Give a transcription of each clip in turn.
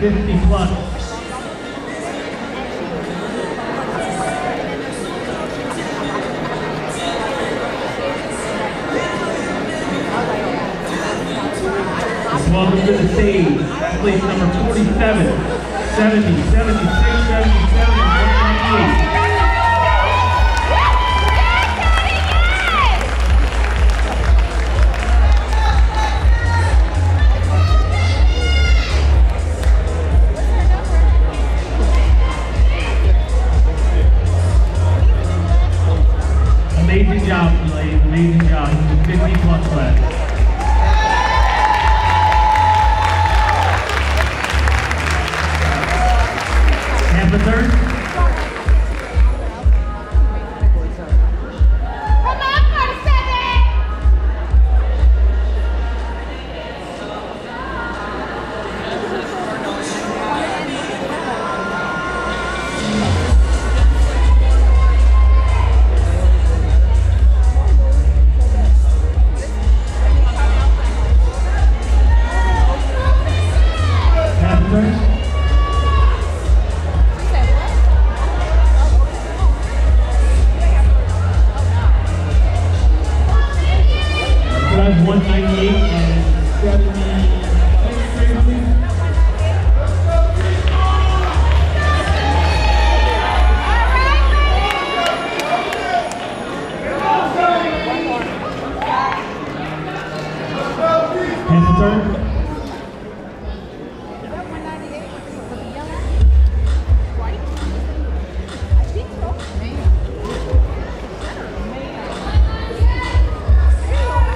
50 plus. Welcome to the stage, athlete number 47, 70, 76, 77, 198. Amazing job, ladies. Amazing job. 50 plus left. Have the third. Have the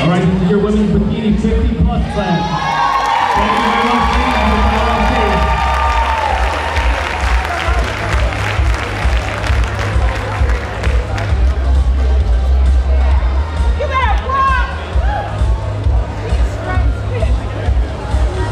All right, this is your women's bikini 50 plus class.